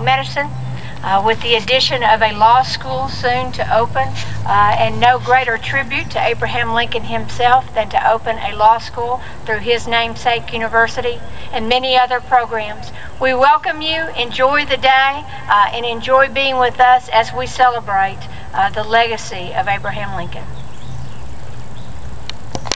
Medicine, uh, with the addition of a law school soon to open, uh, and no greater tribute to Abraham Lincoln himself than to open a law school through his namesake university and many other programs. We welcome you, enjoy the day, uh, and enjoy being with us as we celebrate uh, the legacy of Abraham Lincoln.